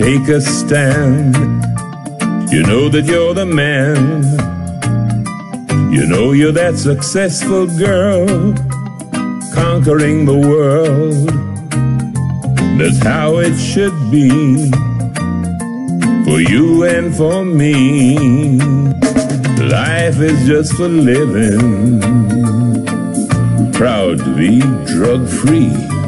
take a stand. You know that you're the man. You know you're that successful girl, conquering the world. That's how it should be for you and for me. Life is just for living. Proud to be drug free.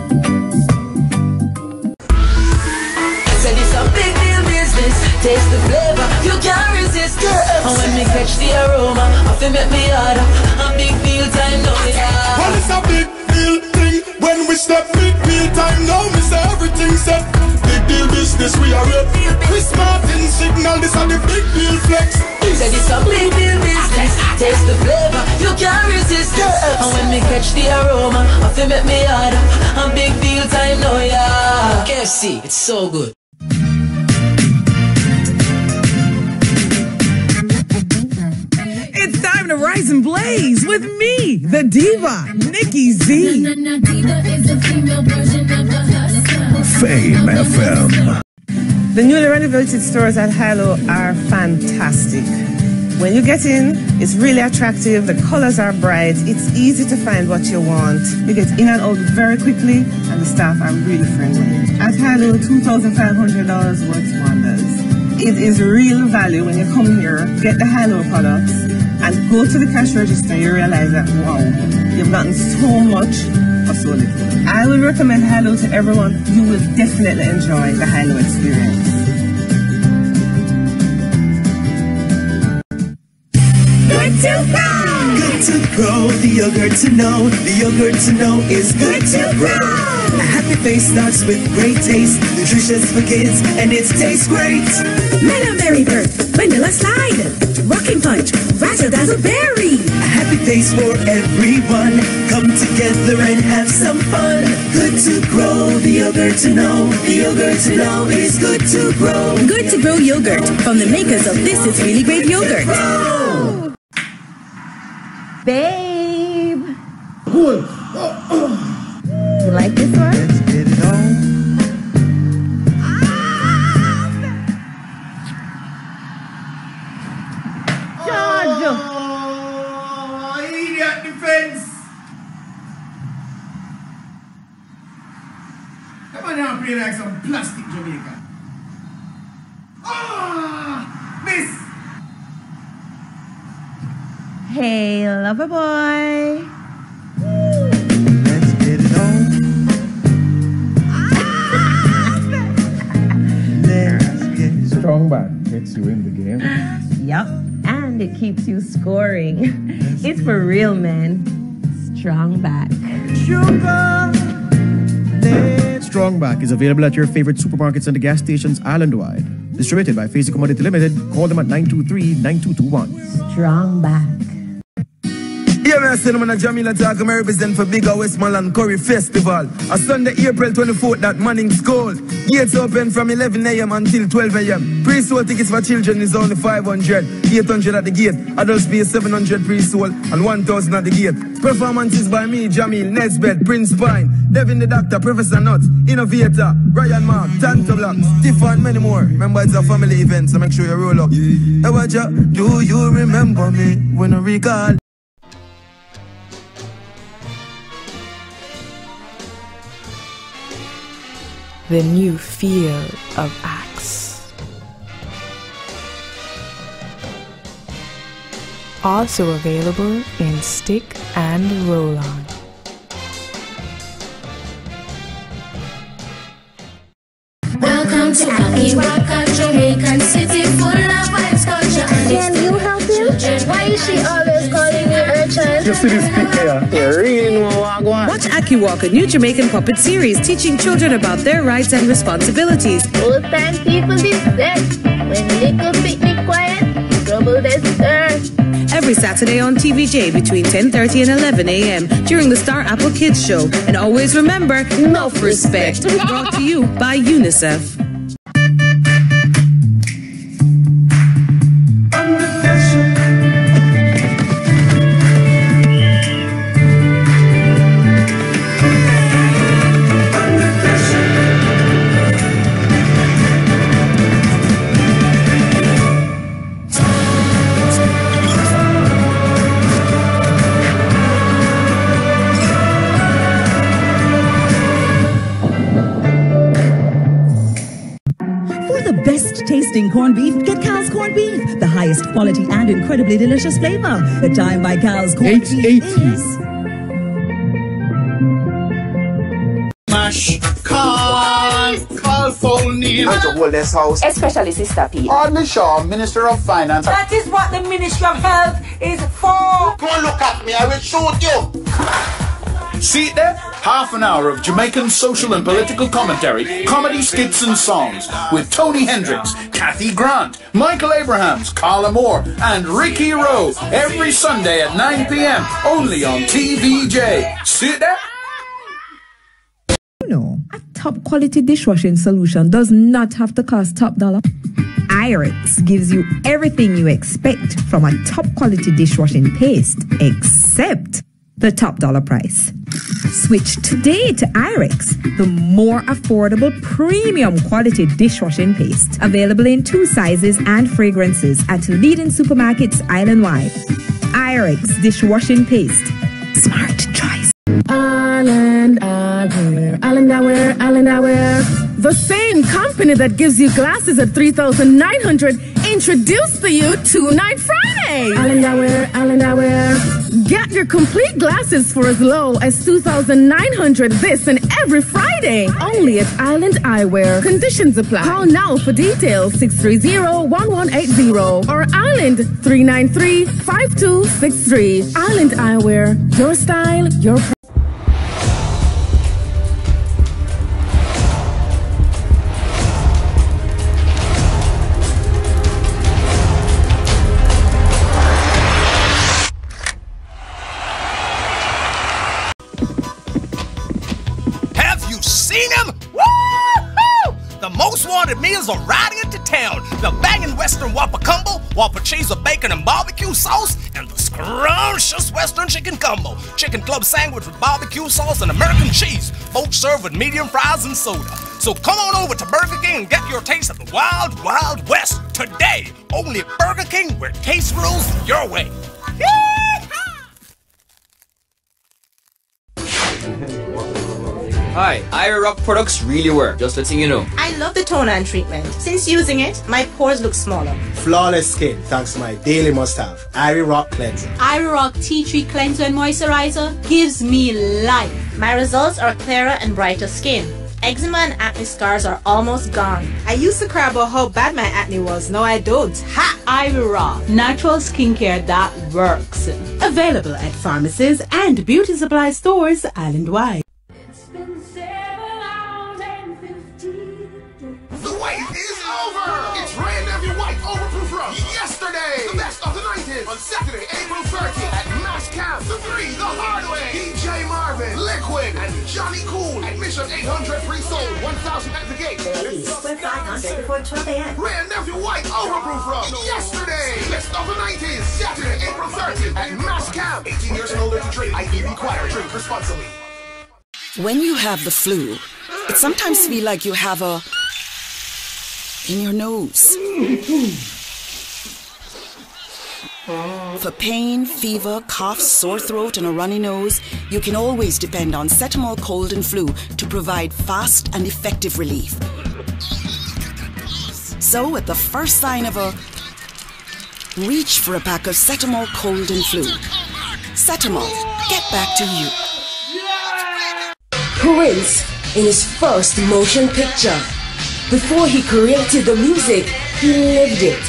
Aroma, I feel make me harder. A big deal time now, yeah. Well, it's a big deal thing when we step big deal time now. Me say everything set. Big deal business we are rep. We smart in signal. This are the big deal flex. Said it's a big deal business. Taste the flavor, you can't resist. And when me catch the aroma, I feel make me harder. A big deal time now, yeah. KFC, it's so good. To rise and blaze with me, the diva, Nikki Z. Fame FM. The newly renovated stores at Hilo are fantastic. When you get in, it's really attractive, the colors are bright, it's easy to find what you want. You get in and out very quickly, and the staff are really friendly. At Hilo, $2,500 works wonders. It is real value when you come here, get the Hilo products, and go to the cash register, you realize that, wow, you've gotten so much for so little. I would recommend Hilo to everyone. You will definitely enjoy the Hilo experience. Good to grow. Good to grow. The yogurt to know. The yogurt to know is good to grow. A happy face starts with great taste. Nutritious for kids, and it tastes great. Mellow Berry Bird, Vanilla Slide, Rocking Punch, Razzle a Berry. A happy face for everyone. Come together and have some fun. Good to grow. The yogurt to know. The yogurt to know is good to grow. Good to Grow Yogurt from the makers of This Is Really Great Yogurt. Babe. Oh. You like this one? Like some plastic Jamaica. Ah, miss. Hey, lover boy. Let's get it on. Let's get it Strong back gets you in the game. Yup. And it keeps you scoring. It's for real, man. Strong back. Strongback is available at your favorite supermarkets and gas stations island-wide. Distributed by Facey Commodity Limited. Call them at 923-9221. Strong back. Yeah, man, Cinnamon Jamila talk. I represent for Bigger Westmoreland Curry Festival. A Sunday, April 24th at Manning School. Gates open from 11 a.m. until 12 a.m. Pre-sold tickets for children is only 500. 800 at the gate. Adults pay 700 pre-sold and 1000 at the gate. Performances by me, Jahmiel, Nesbeth, Prince Pine, Devin Di Dakta, Professor Nuts, Innovator, Ryan Mark, Tanto Black, Tiff and many more. Remember, it's a family event, so make sure you roll up. Hey, what? Do you remember me when I recall? The new feel of Axe. Also available in stick and roll on. Welcome to Aki Waka, Jamaican city, full of vibes, culture, and Can you help him? Why is she always calling me urchin? You see this pic here? You really know what Walk, a new Jamaican puppet series teaching children about their rights and responsibilities. Old time people best. When little picnic quiet, trouble this earth. Every Saturday on TVJ between 10.30 and 11 a.m. during the Star Apple Kids Show. And always remember, enough respect. Brought to you by UNICEF. Tasting corned beef, get Cal's corned beef. The highest quality and incredibly delicious flavor. The time by Cal's corned beef is... Mash, call, call phone name. And to hold this house. Especially Sister P. Audley Shaw, Minister of Finance. That is what the Ministry of Health is for. Don't look at me, I will shoot you. See it there? Half an hour of Jamaican social and political commentary, comedy skits and songs with Tony Hendricks, Kathy Grant, Michael Abrahams, Carla Moore, and Ricky Rowe every Sunday at 9 p.m. only on TVJ. See it there? No, a top quality dishwashing solution does not have to cost top dollar. Irix gives you everything you expect from a top quality dishwashing paste, except the top dollar price. Switch today to Irix, the more affordable premium quality dishwashing paste, available in two sizes and fragrances at leading supermarkets island wide. Irix dishwashing paste. Smart choice. Island Eyewear, Island Eyewear, Island Eyewear. The same company that gives you glasses at 3,900 introduced to you Tonight Friday. Island Eyewear, Island Eyewear. Get your complete glasses for as low as 2,900 this and every Friday. Only at Island Eyewear. Conditions apply. Call now for details 630-1180 or Island 393-5263. Island Eyewear. Your style, your are riding into town. The banging Western cheese with bacon and barbecue sauce, and the scrumptious Western Chicken Combo. Chicken club sandwich with barbecue sauce and American cheese. Both served with medium fries and soda. So come on over to Burger King and get your taste of the Wild Wild West today. Only at Burger King, where taste rules your way. Hi, Ira Rock products really work, just letting you know. I love the toner and treatment. Since using it, my pores look smaller. Flawless skin thanks to my daily must-have, Irie Rock Cleanser. Rock Tea Tree Cleanser and Moisturizer gives me life. My results are clearer and brighter skin. Eczema and acne scars are almost gone. I used to cry about how bad my acne was. Now I don't. Ha! Ivy Rock. Natural skincare that works. Available at pharmacies and beauty supply stores island-wide. Is over! It's Wray and Nephew White Overproof Run yesterday! The best of the 90s on Saturday, April 30th at Mas Camp. The three, the hard way. DJ Marvin, Liquid, and Johnny Cool. Admission 800 pre-sold, 1000 at the gate. Ladies, we're 500 before 12 a.m. Wray and Nephew White Overproof Run yesterday! The best of the 90s, Saturday, April 30th at Mas Camp. 18 years and older to drink. ID required. Drink responsibly. When you have the flu, it sometimes feels like you have a in your nose. For pain, fever, cough, sore throat, and a runny nose, you can always depend on Cetamol Cold and Flu to provide fast and effective relief. So, at the first sign of a reach for a pack of Cetamol Cold and Flu. Cetamol, get back to you. Prince in his first motion picture. Before he created the music, he lived it.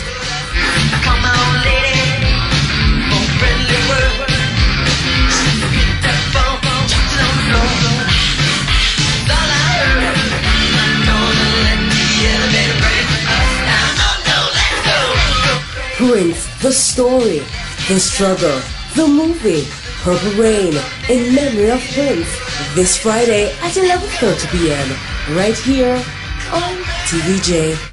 Prince, the story, the struggle, the movie, Purple Rain, in memory of Prince, this Friday at 11.30 p.m. right here on TVJ.